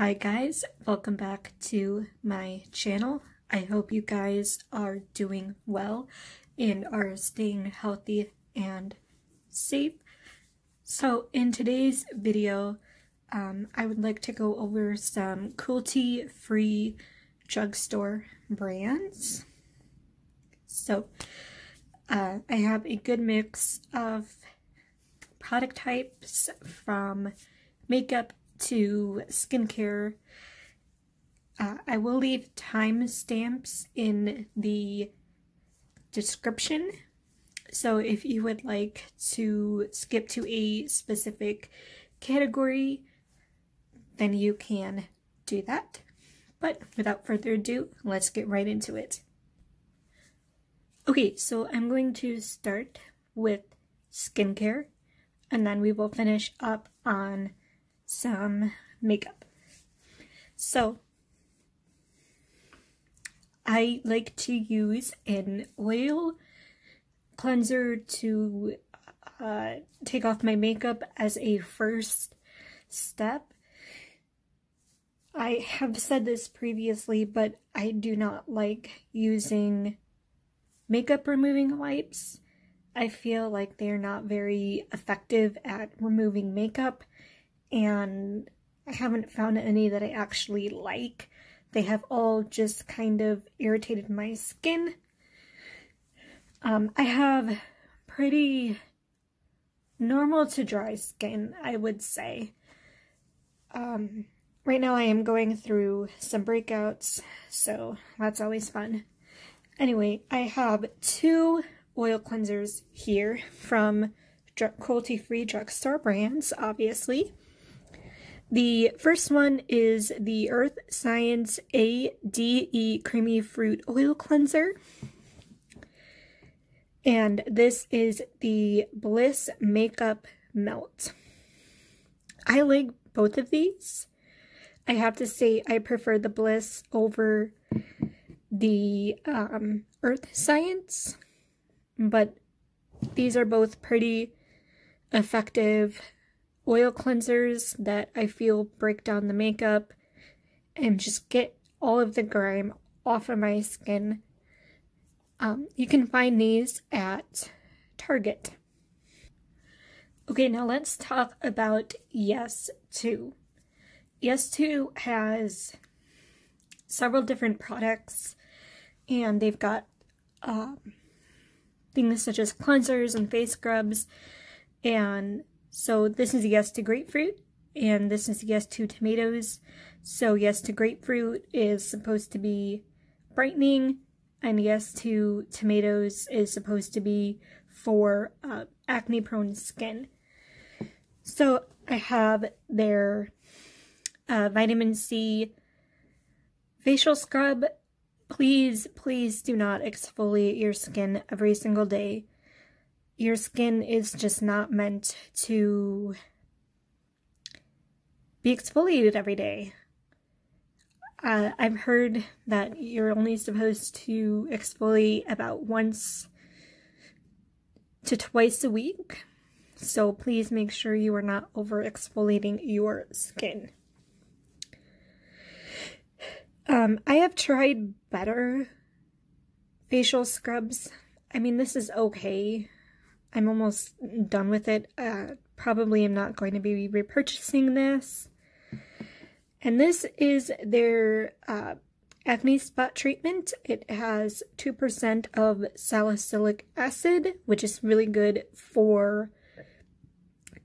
Hi guys, welcome back to my channel. I hope you guys are doing well and are staying healthy and safe. So in today's video, um, I would like to go over some cruelty-free drugstore brands. So uh, I have a good mix of product types from makeup to skincare. Uh, I will leave timestamps in the description. So if you would like to skip to a specific category, then you can do that. But without further ado, let's get right into it. Okay, so I'm going to start with skincare and then we will finish up on some makeup. So, I like to use an oil cleanser to uh, take off my makeup as a first step. I have said this previously, but I do not like using makeup removing wipes. I feel like they're not very effective at removing makeup and I haven't found any that I actually like. They have all just kind of irritated my skin. Um, I have pretty normal to dry skin, I would say. Um, right now I am going through some breakouts, so that's always fun. Anyway, I have two oil cleansers here from cruelty-free drugstore brands, obviously. The first one is the Earth Science ADE Creamy Fruit Oil Cleanser. And this is the Bliss Makeup Melt. I like both of these. I have to say I prefer the Bliss over the um, Earth Science. But these are both pretty effective oil cleansers that I feel break down the makeup and just get all of the grime off of my skin. Um, you can find these at Target. Okay, now let's talk about Yes To. Yes To has several different products and they've got um, things such as cleansers and face scrubs and so this is yes to grapefruit, and this is yes to tomatoes. So yes to grapefruit is supposed to be brightening, and yes to tomatoes is supposed to be for uh, acne-prone skin. So I have their uh, vitamin C facial scrub. Please, please do not exfoliate your skin every single day your skin is just not meant to be exfoliated every day. Uh, I've heard that you're only supposed to exfoliate about once to twice a week. So please make sure you are not over exfoliating your skin. Um, I have tried better facial scrubs. I mean, this is okay. I'm almost done with it. Uh, probably am not going to be repurchasing this. And this is their uh, acne spot treatment. It has 2% of salicylic acid, which is really good for,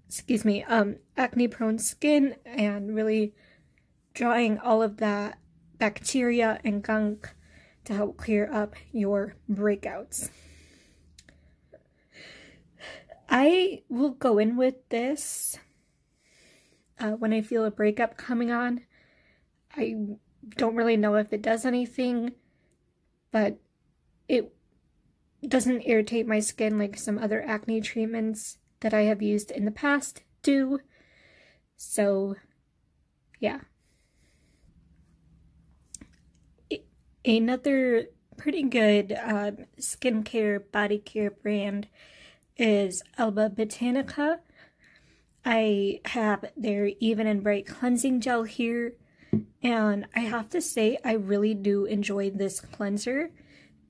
excuse me, um, acne prone skin and really drawing all of that bacteria and gunk to help clear up your breakouts. I will go in with this uh, when I feel a breakup coming on. I don't really know if it does anything, but it doesn't irritate my skin like some other acne treatments that I have used in the past do. So, yeah. Another pretty good uh, skincare body care brand is Alba Botanica. I have their Even and Bright Cleansing Gel here. And I have to say, I really do enjoy this cleanser.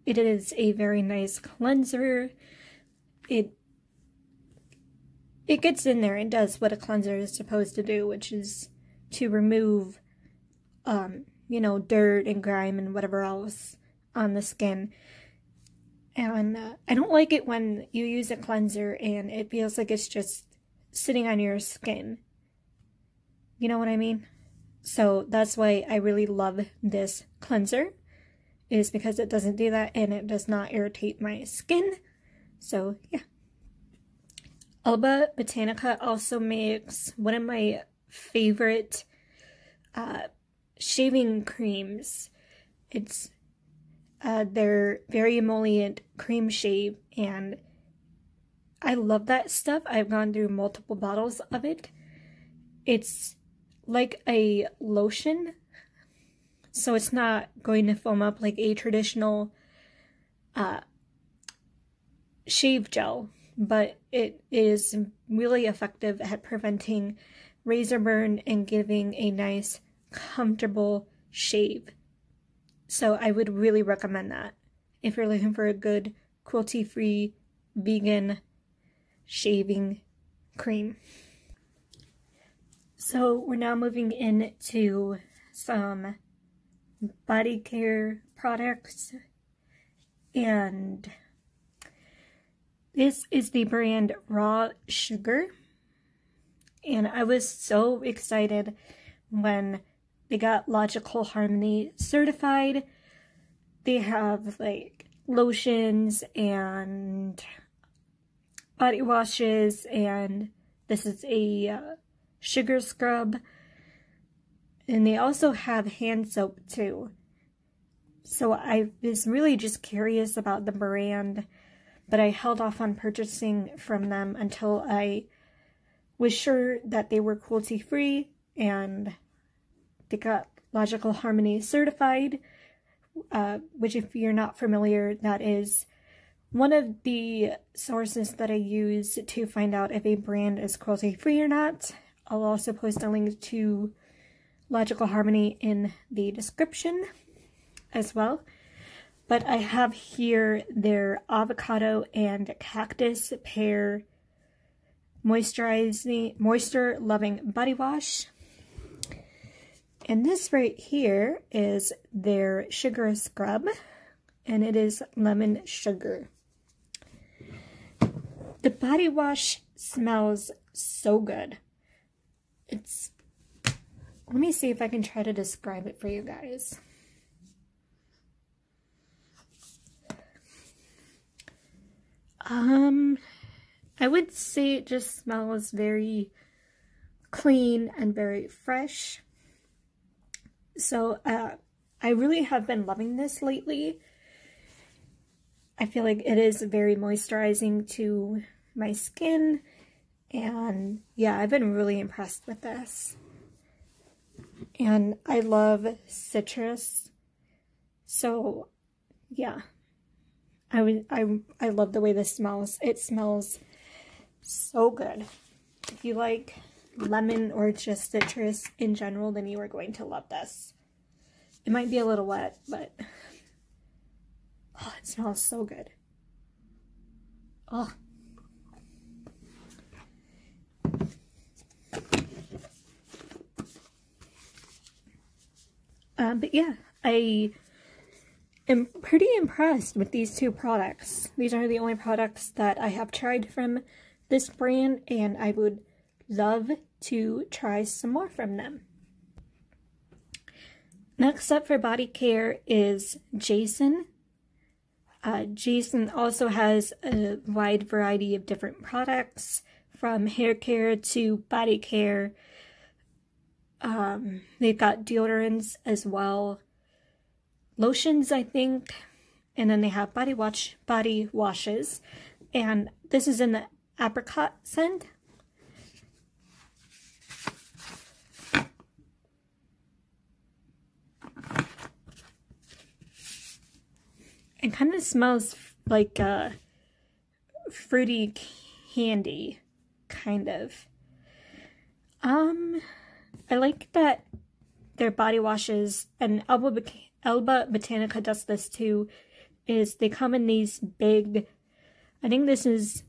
It is a very nice cleanser. It it gets in there and does what a cleanser is supposed to do, which is to remove, um, you know, dirt and grime and whatever else on the skin. And uh, I don't like it when you use a cleanser and it feels like it's just sitting on your skin. You know what I mean? So that's why I really love this cleanser is because it doesn't do that and it does not irritate my skin. So yeah. Alba Botanica also makes one of my favorite uh, shaving creams. It's uh, their very emollient cream shave and I love that stuff. I've gone through multiple bottles of it. It's like a lotion, so it's not going to foam up like a traditional uh, shave gel, but it is really effective at preventing razor burn and giving a nice, comfortable shave. So I would really recommend that. If you're looking for a good cruelty-free vegan shaving cream. So we're now moving into some body care products. And this is the brand Raw Sugar. And I was so excited when they got Logical Harmony certified. They have like lotions and body washes and this is a uh, sugar scrub and they also have hand soap too so I was really just curious about the brand but I held off on purchasing from them until I was sure that they were cruelty free and they got logical harmony certified uh, which if you're not familiar that is one of the sources that I use to find out if a brand is cruelty free or not, I'll also post a link to Logical Harmony in the description as well. But I have here their avocado and cactus pear moisturizing moisture loving body wash. And this right here is their sugar scrub and it is lemon sugar. The body wash smells so good. It's, let me see if I can try to describe it for you guys. Um, I would say it just smells very clean and very fresh. So, uh, I really have been loving this lately. I feel like it is very moisturizing to my skin. And yeah, I've been really impressed with this. And I love citrus. So yeah, I would, I, I love the way this smells. It smells so good. If you like lemon or just citrus in general, then you are going to love this. It might be a little wet, but oh, it smells so good. Oh. Uh, but yeah, I am pretty impressed with these two products. These are the only products that I have tried from this brand, and I would love to try some more from them. Next up for body care is Jason. Uh, Jason also has a wide variety of different products from hair care to body care um, they've got deodorants as well, lotions, I think, and then they have body wash body washes, and this is in the apricot scent. It kind of smells like a fruity candy, kind of. Um, I like that their body washes, and Elba, Elba Botanica does this too, is they come in these big, I think this is,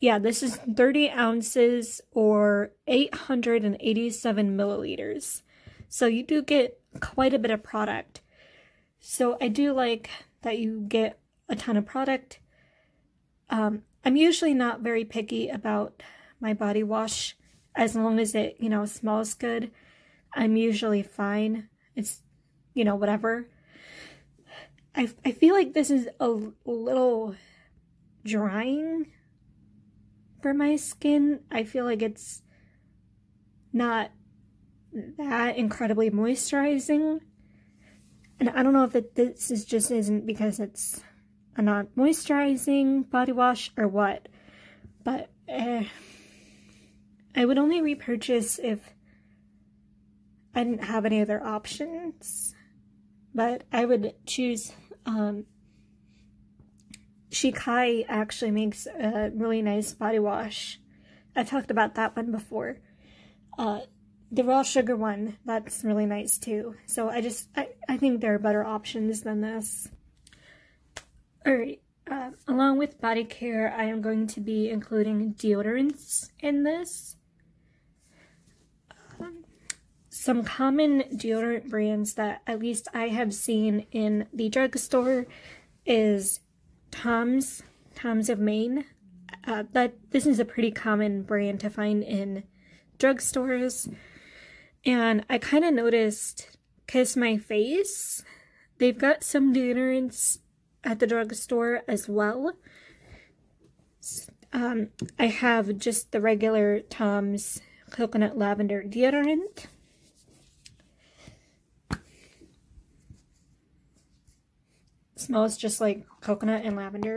yeah, this is 30 ounces or 887 milliliters. So you do get quite a bit of product. So I do like that you get a ton of product. Um, I'm usually not very picky about my body wash as long as it, you know, smells good. I'm usually fine. It's, you know, whatever. I, I feel like this is a little drying for my skin. I feel like it's not that incredibly moisturizing. And I don't know if it, this is just isn't because it's a not moisturizing body wash or what, but uh, I would only repurchase if I didn't have any other options. But I would choose um, Shikai actually makes a really nice body wash. I talked about that one before. Uh, the raw sugar one, that's really nice too. So I just, I, I think there are better options than this. Alright, uh, along with body care, I am going to be including deodorants in this. Um, some common deodorant brands that at least I have seen in the drugstore is Tom's, Tom's of Maine. Uh, but this is a pretty common brand to find in drugstores. And I kind of noticed Kiss My Face. They've got some deodorants at the drugstore as well. Um, I have just the regular Tom's Coconut Lavender Deodorant. Smells just like coconut and lavender.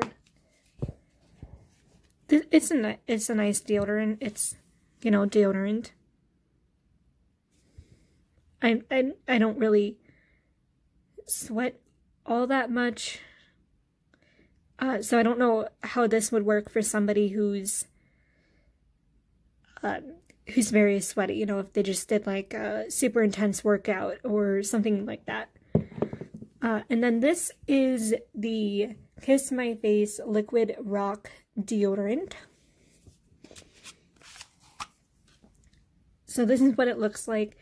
It's a, it's a nice deodorant. It's, you know, deodorant. I, I, I don't really sweat all that much. Uh, so I don't know how this would work for somebody who's uh, who's very sweaty, you know, if they just did like a super intense workout or something like that. Uh, and then this is the Kiss My Face Liquid Rock Deodorant. So this is what it looks like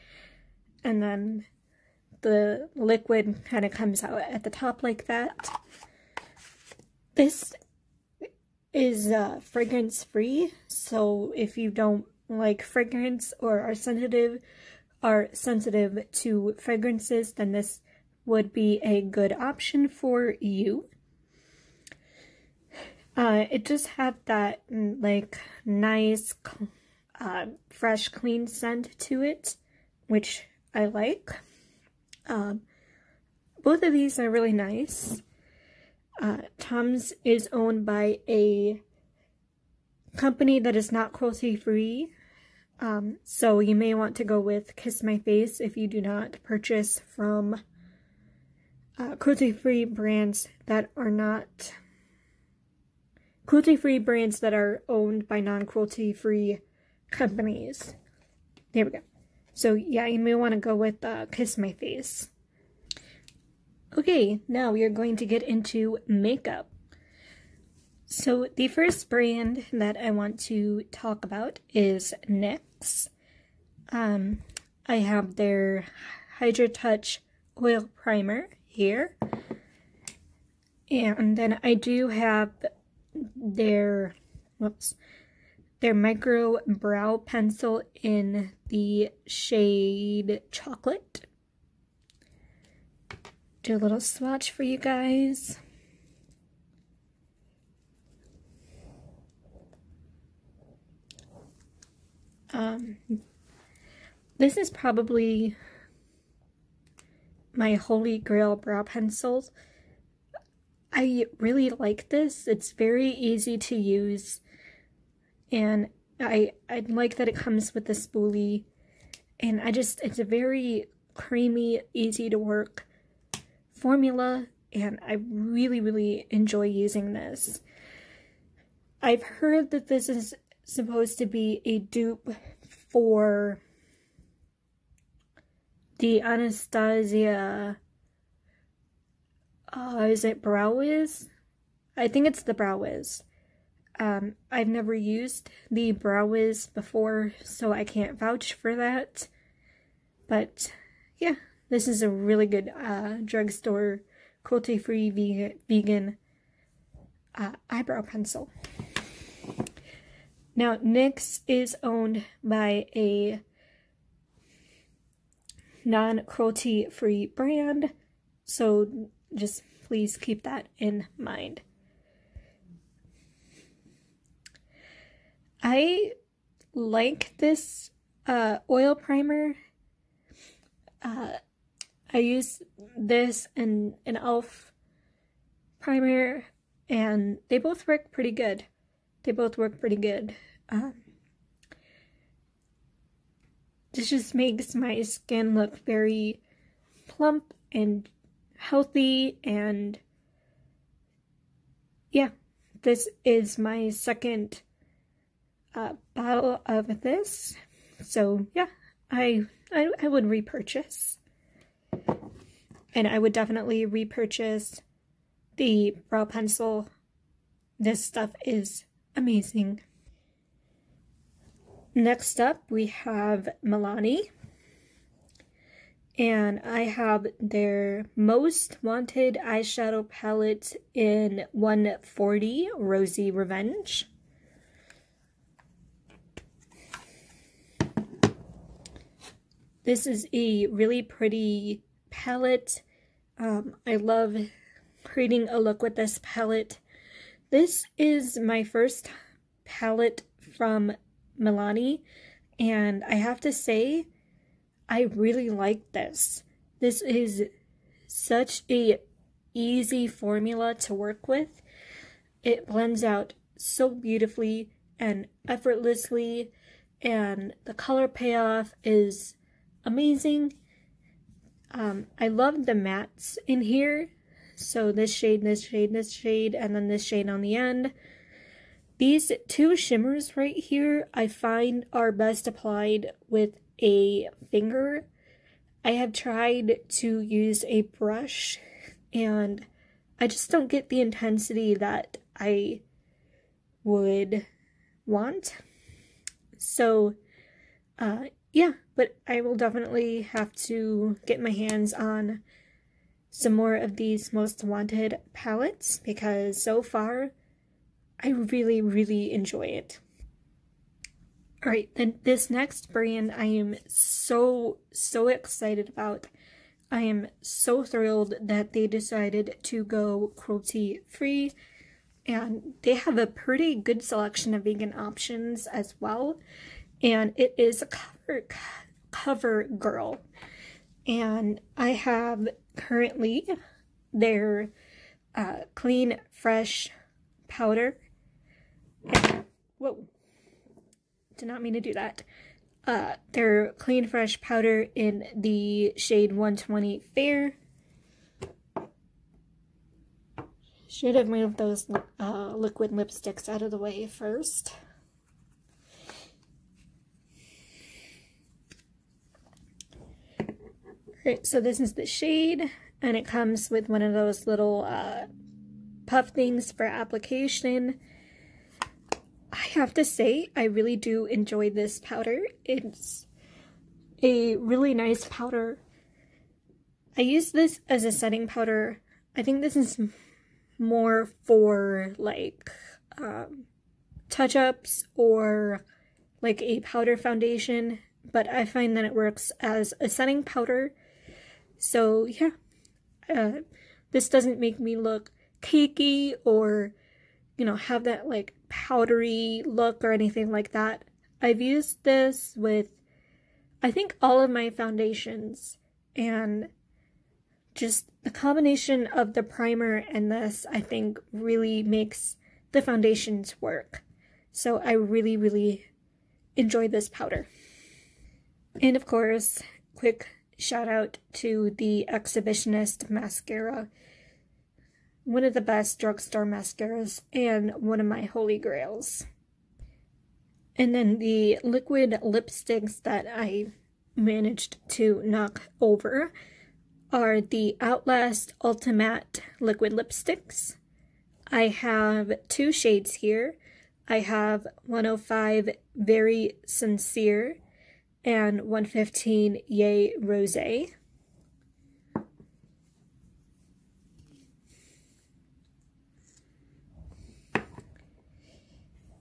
and then the liquid kind of comes out at the top like that. This is uh, fragrance free, so if you don't like fragrance or are sensitive are sensitive to fragrances, then this would be a good option for you. Uh, it just had that like nice, uh, fresh, clean scent to it, which I like. Um, both of these are really nice. Uh, Tom's is owned by a company that is not cruelty free. Um, so you may want to go with Kiss My Face if you do not purchase from uh, cruelty free brands that are not cruelty free brands that are owned by non cruelty free companies. There we go. So yeah, you may want to go with uh, Kiss My Face. Okay, now we are going to get into makeup. So the first brand that I want to talk about is NYX. Um, I have their Hydra Touch Oil Primer here. And then I do have their, whoops, their micro brow pencil in the shade chocolate. Do a little swatch for you guys. Um, this is probably my holy grail brow pencil. I really like this. It's very easy to use and I I like that it comes with the spoolie and I just it's a very creamy easy to work formula and I really really enjoy using this I've heard that this is supposed to be a dupe for the Anastasia, uh, is it Brow Wiz? I think it's the Brow Wiz. Um, I've never used the Brow Wiz before, so I can't vouch for that. But yeah, this is a really good uh, drugstore, cruelty-free vegan, uh, eyebrow pencil. Now, NYX is owned by a non-cruelty-free brand, so just please keep that in mind. I like this uh, oil primer. Uh, I use this and an e.l.f. primer, and they both work pretty good. They both work pretty good. Um, this just makes my skin look very plump and healthy and yeah, this is my second uh, bottle of this. So yeah, I, I, I would repurchase. And I would definitely repurchase the brow pencil. This stuff is amazing. Next up, we have Milani. And I have their most wanted eyeshadow palette in 140 Rosy Revenge. This is a really pretty palette. Um, I love creating a look with this palette. This is my first palette from Milani, and I have to say, I really like this. This is such a easy formula to work with. It blends out so beautifully and effortlessly, and the color payoff is amazing. Um, I love the mattes in here. So this shade, this shade, this shade, and then this shade on the end. These two shimmers right here, I find are best applied with a finger. I have tried to use a brush and I just don't get the intensity that I would want. So, uh, yeah, but I will definitely have to get my hands on some more of these most wanted palettes because so far I really, really enjoy it. Alright, then this next brand I am so, so excited about. I am so thrilled that they decided to go cruelty free and they have a pretty good selection of vegan options as well. And it is a Cover, Cover Girl. And I have currently their uh, Clean Fresh powder. Whoa, did not mean to do that. Uh, their Clean Fresh powder in the shade 120 Fair. Should have moved those uh, liquid lipsticks out of the way first. So this is the shade, and it comes with one of those little uh, puff things for application. I have to say, I really do enjoy this powder. It's a really nice powder. I use this as a setting powder. I think this is more for like um, touch-ups or like a powder foundation, but I find that it works as a setting powder so yeah, uh, this doesn't make me look cakey or, you know, have that like powdery look or anything like that. I've used this with, I think, all of my foundations and just the combination of the primer and this, I think, really makes the foundations work. So I really, really enjoy this powder. And of course, quick shout out to the Exhibitionist mascara. One of the best drugstore mascaras and one of my holy grails. And then the liquid lipsticks that I managed to knock over are the Outlast Ultimate Liquid Lipsticks. I have two shades here. I have 105 Very Sincere and 115 Yay Rose.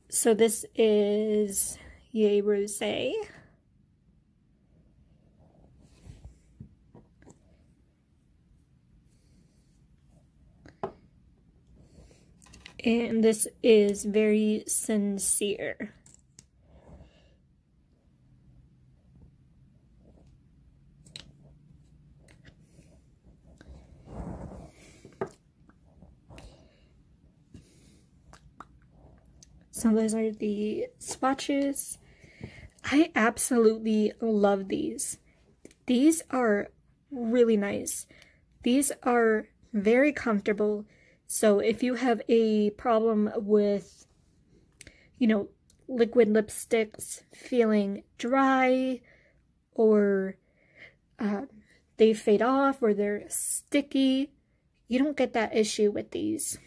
So this is Yay Rose. And this is very sincere. So those are the swatches. I absolutely love these. These are really nice. These are very comfortable. So if you have a problem with, you know, liquid lipsticks feeling dry or uh, they fade off or they're sticky, you don't get that issue with these.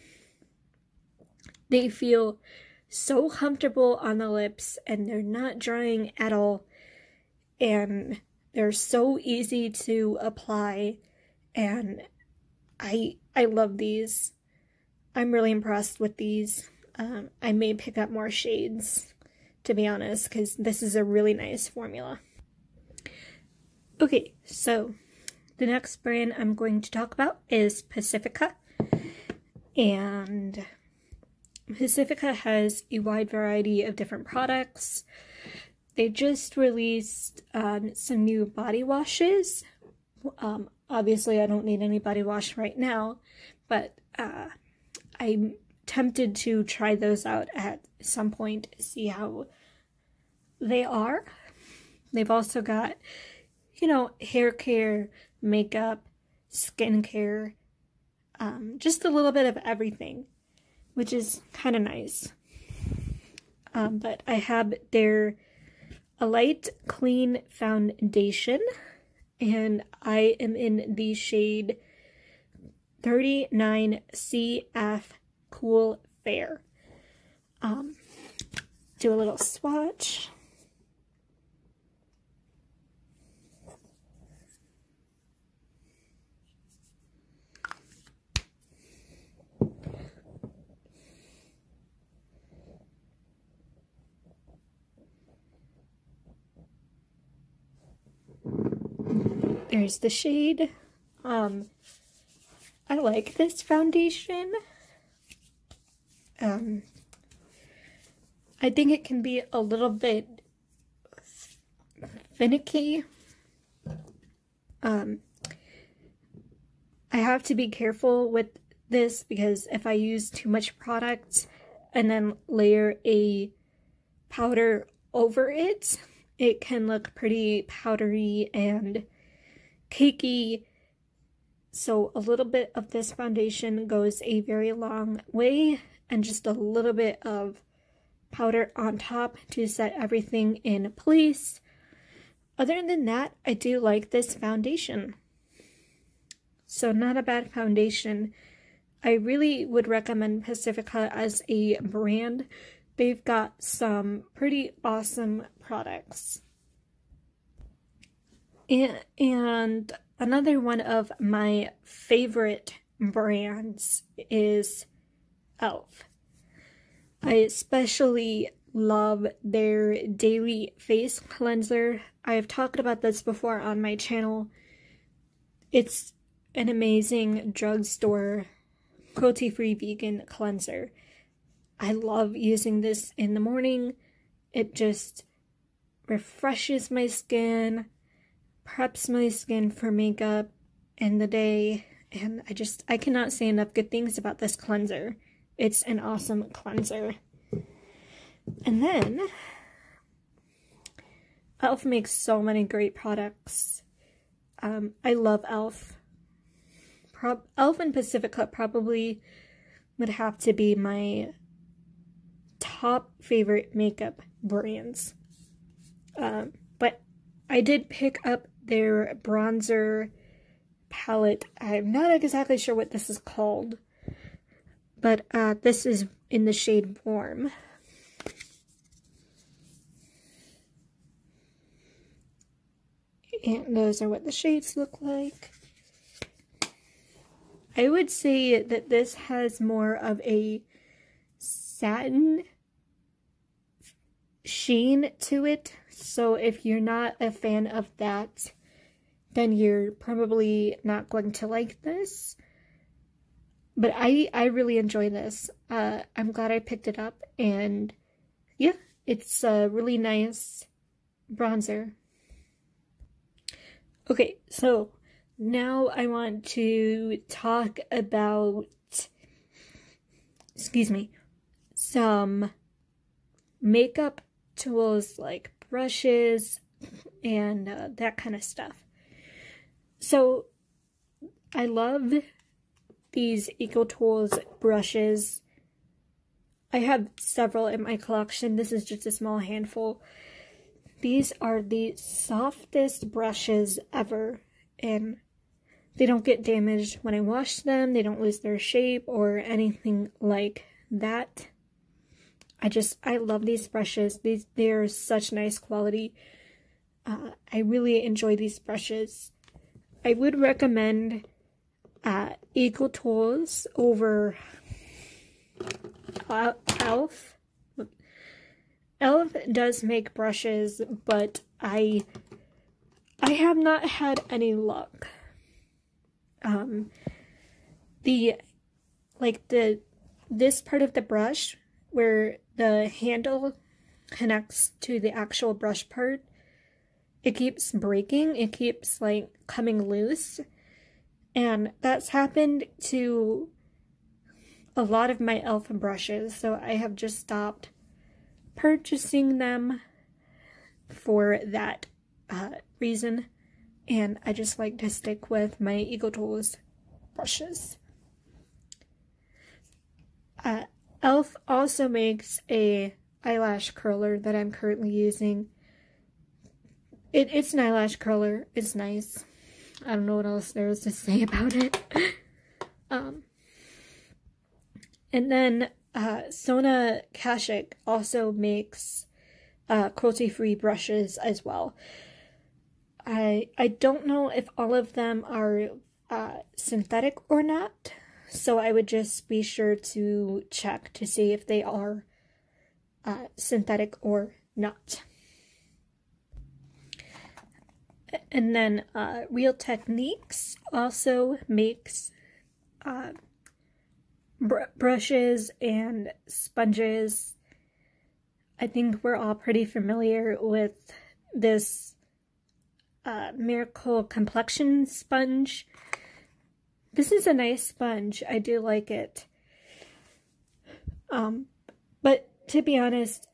They feel so comfortable on the lips and they're not drying at all and they're so easy to apply and I I love these. I'm really impressed with these. Um, I may pick up more shades to be honest because this is a really nice formula. Okay, so the next brand I'm going to talk about is Pacifica and Pacifica has a wide variety of different products. They just released um, some new body washes. Um, obviously, I don't need any body wash right now, but uh, I'm tempted to try those out at some point, see how they are. They've also got, you know, hair care, makeup, skincare, um, just a little bit of everything which is kind of nice. Um, but I have their Alight clean foundation and I am in the shade 39CF Cool Fair. Um, do a little swatch. There's the shade. Um, I like this foundation. Um, I think it can be a little bit finicky. Um, I have to be careful with this because if I use too much product and then layer a powder over it, it can look pretty powdery and cakey. So a little bit of this foundation goes a very long way and just a little bit of powder on top to set everything in place. Other than that, I do like this foundation. So not a bad foundation. I really would recommend Pacifica as a brand. They've got some pretty awesome products. And, and another one of my favorite brands is e.l.f. I especially love their daily face cleanser. I have talked about this before on my channel. It's an amazing drugstore cruelty-free vegan cleanser. I love using this in the morning. It just refreshes my skin preps my skin for makeup in the day and I just I cannot say enough good things about this cleanser. It's an awesome cleanser. And then e.l.f. makes so many great products. Um, I love e.l.f. Pro e.l.f. and Pacifica probably would have to be my top favorite makeup brands. Um, but I did pick up their bronzer palette. I'm not exactly sure what this is called, but uh, this is in the shade Warm. And those are what the shades look like. I would say that this has more of a satin sheen to it. So if you're not a fan of that, then you're probably not going to like this. But I, I really enjoy this. Uh, I'm glad I picked it up. And yeah, it's a really nice bronzer. Okay, so now I want to talk about, excuse me, some makeup tools like brushes and uh, that kind of stuff. So I love these EcoTools brushes. I have several in my collection. This is just a small handful. These are the softest brushes ever, and they don't get damaged when I wash them. They don't lose their shape or anything like that. I just, I love these brushes. These, they're such nice quality. Uh, I really enjoy these brushes. I would recommend uh, EcoTools over uh, Elf Elf does make brushes, but I I have not had any luck. Um the like the this part of the brush where the handle connects to the actual brush part, it keeps breaking, it keeps like coming loose. And that's happened to a lot of my elf brushes, so I have just stopped purchasing them for that uh, reason. And I just like to stick with my EcoTools brushes. Uh, e.l.f. also makes a eyelash curler that I'm currently using. It, it's an eyelash curler. It's nice. I don't know what else there is to say about it. um, and then uh, Sonia Kashuk also makes uh, cruelty-free brushes as well. I I don't know if all of them are uh, synthetic or not, so I would just be sure to check to see if they are uh, synthetic or not. And then uh, Real Techniques also makes uh, br brushes and sponges. I think we're all pretty familiar with this uh, Miracle Complexion sponge. This is a nice sponge. I do like it. Um, but to be honest,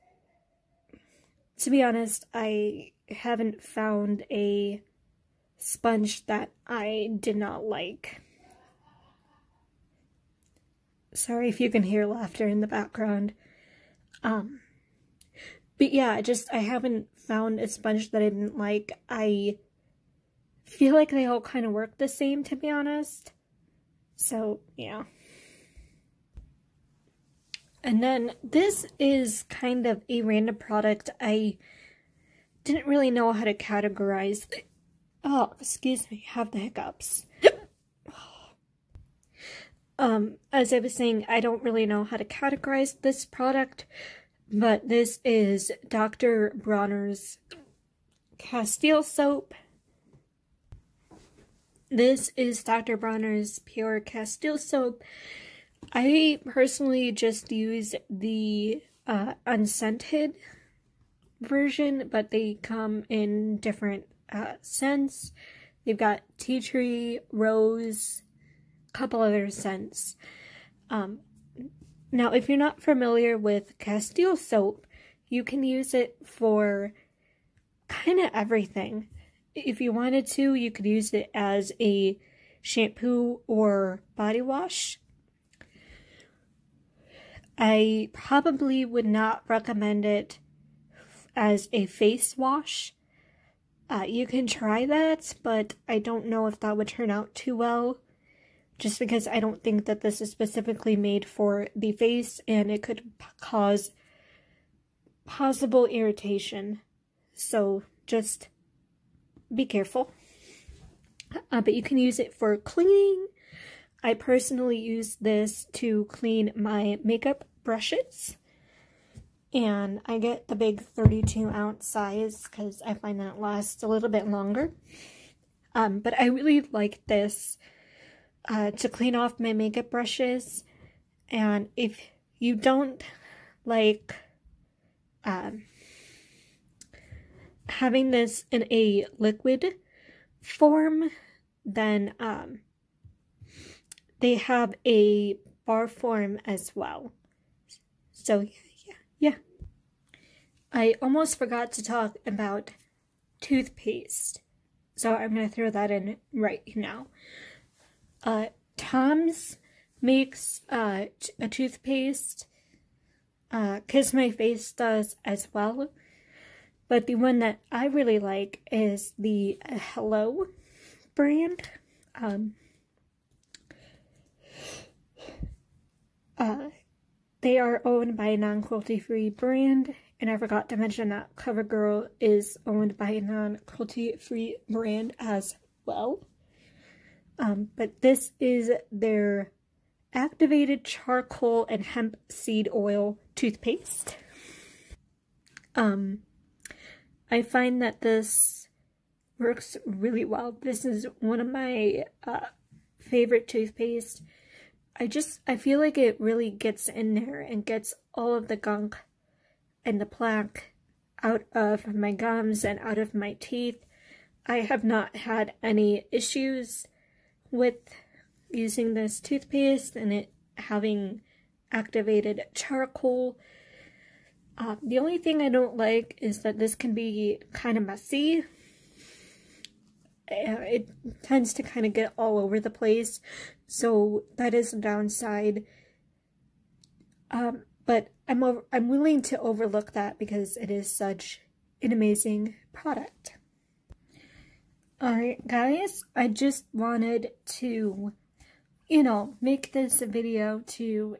to be honest, I haven't found a sponge that I did not like. Sorry if you can hear laughter in the background. Um, but yeah, I just, I haven't found a sponge that I didn't like. I feel like they all kind of work the same, to be honest. So, yeah. And then this is kind of a random product. I didn't really know how to categorize. Oh, excuse me, have the hiccups. Um, as I was saying, I don't really know how to categorize this product, but this is Dr. Bronner's Castile soap. This is Dr. Bronner's Pure Castile soap. I personally just use the uh, unscented version, but they come in different uh, scents. They've got tea tree, rose, a couple other scents. Um, now, if you're not familiar with Castile soap, you can use it for kind of everything. If you wanted to, you could use it as a shampoo or body wash. I probably would not recommend it as a face wash Uh, you can try that, but I don't know if that would turn out too well. Just because I don't think that this is specifically made for the face and it could cause possible irritation. So just be careful. Uh, but you can use it for cleaning. I personally use this to clean my makeup brushes. And I get the big 32 ounce size because I find that lasts a little bit longer. Um, but I really like this uh, to clean off my makeup brushes. And if you don't like um, having this in a liquid form, then um, they have a bar form as well. So, yeah, yeah. I almost forgot to talk about toothpaste. So I'm going to throw that in right now. Uh, Tom's makes uh, a toothpaste. Uh, Kiss My Face does as well. But the one that I really like is the Hello brand. Um, uh, they are owned by a non-cruelty free brand, and I forgot to mention that CoverGirl is owned by a non-cruelty free brand as well. Um, but this is their activated charcoal and hemp seed oil toothpaste. Um, I find that this works really well. This is one of my uh, favorite toothpaste. I just, I feel like it really gets in there and gets all of the gunk and the plaque out of my gums and out of my teeth. I have not had any issues with using this toothpaste and it having activated charcoal uh, the only thing I don't like is that this can be kind of messy. Uh, it tends to kind of get all over the place, so that is a downside. Um, but I'm over, I'm willing to overlook that because it is such an amazing product. Alright guys, I just wanted to, you know, make this video to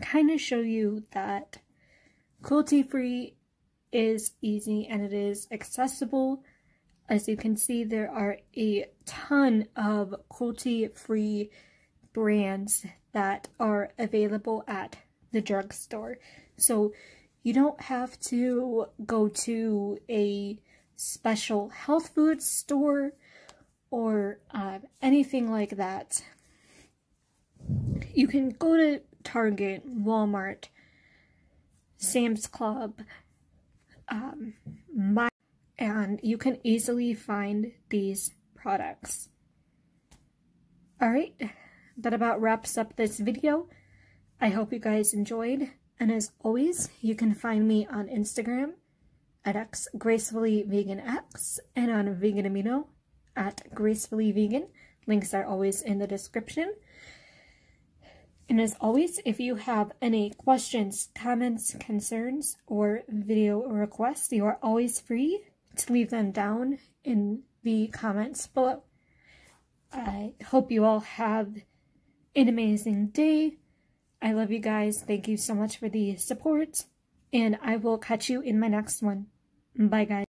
kind of show you that Cruelty free is easy and it is accessible. As you can see, there are a ton of cruelty free brands that are available at the drugstore. So you don't have to go to a special health food store or uh, anything like that. You can go to Target, Walmart, Sam's Club, um, my, and you can easily find these products. Alright, that about wraps up this video. I hope you guys enjoyed, and as always, you can find me on Instagram at X Gracefully Vegan X and on Vegan Amino at Gracefully Vegan. Links are always in the description. And as always, if you have any questions, comments, concerns, or video requests, you are always free to leave them down in the comments below. I hope you all have an amazing day. I love you guys. Thank you so much for the support. And I will catch you in my next one. Bye, guys.